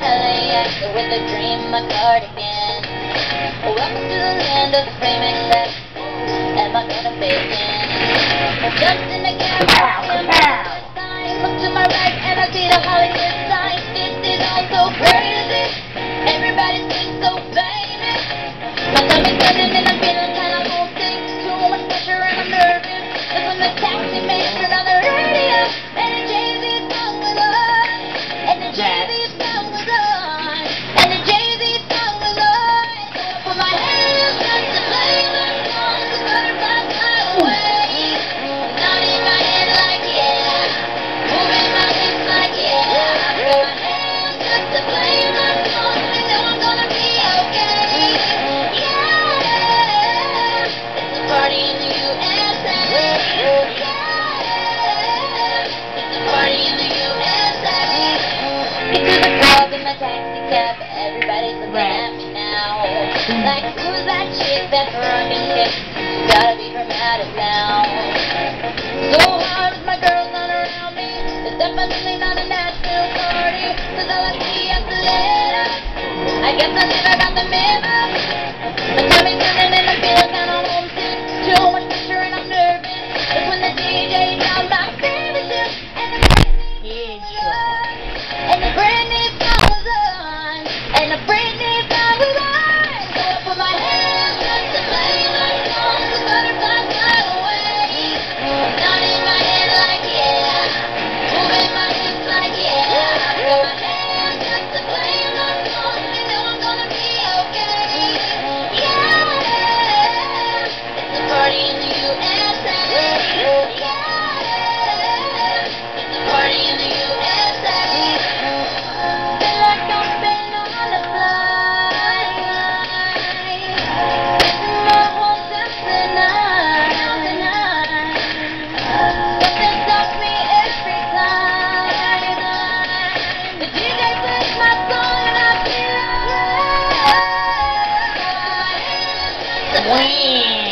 LAX with a dream, my cardigan. Welcome to the land of the framing back. Am I gonna make it? Just in the car, pow, pow. Look to my right and I see the Hollywood sign. This is all so crazy. Everybody's being so famous. My tummy's turning and I'm feeling. I guess in my taxi cab, everybody's looking at me now. Like, who's that chick? Gotta be from out of town. So my girls not around me. It's definitely not a national all I see is the. I guess I never got the win.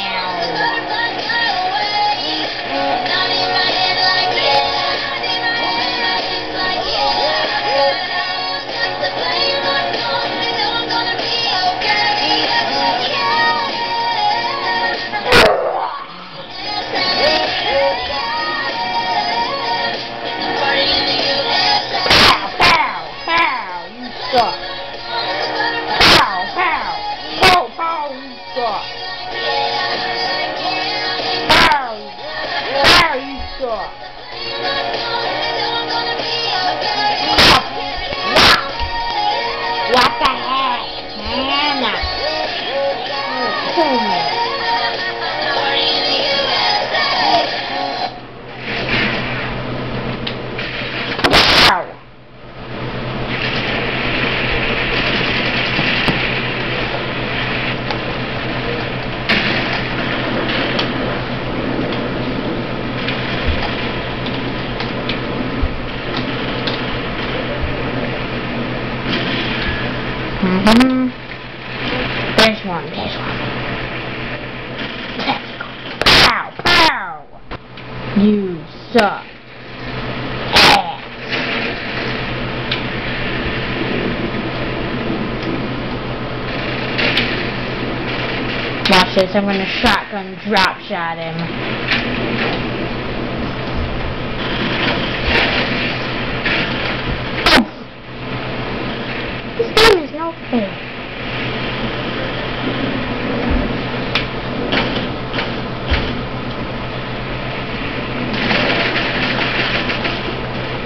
-hmm. There's one, there's one. Let's go. Pow, pow! You suck. Watch this, I'm gonna shotgun drop shot him.